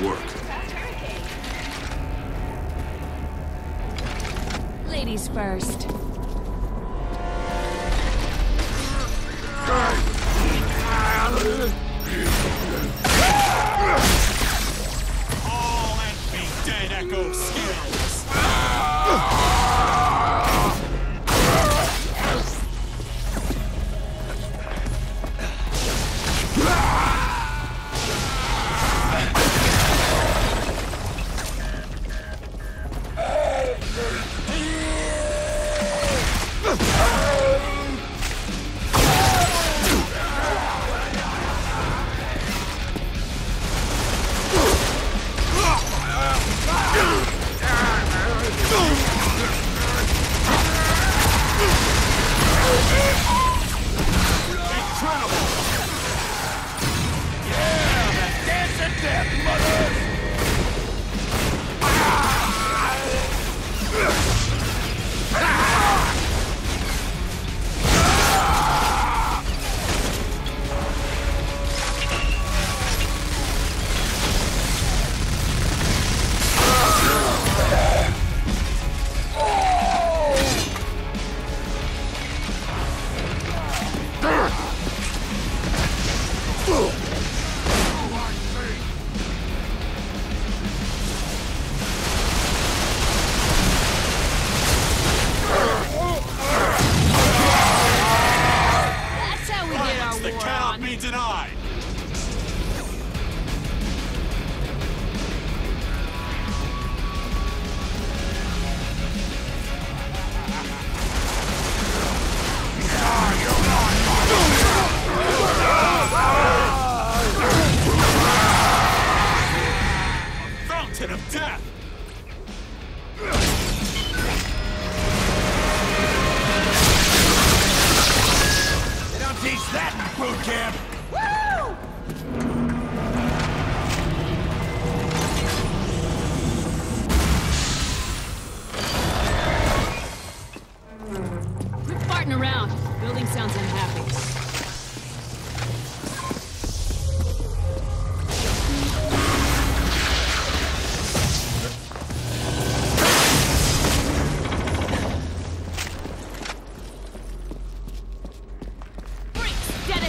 work. Ladies first. That cannot be denied. Fountain of death. That in boot camp. Quit farting around. Building sounds unhappy.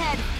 Ahead.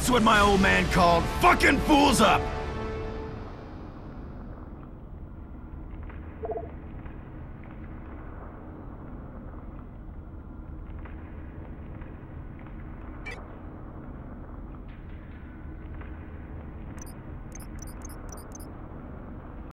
That's what my old man called fucking fools up.